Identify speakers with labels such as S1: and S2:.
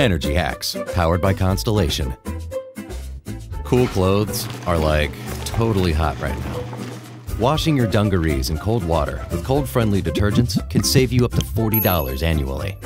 S1: Energy Hacks, powered by Constellation. Cool clothes are like totally hot right now. Washing your dungarees in cold water with cold friendly detergents can save you up to $40 annually.